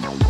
Now, now, now.